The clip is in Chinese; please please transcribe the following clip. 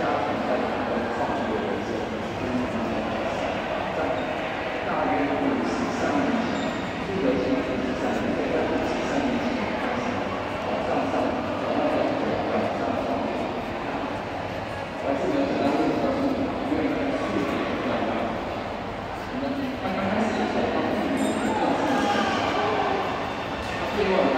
家庭在孩子上学人生非常重要，在大约五年三年级，为了进入三年级，百分之三年级开始，早上上，早上走，晚上放学。而，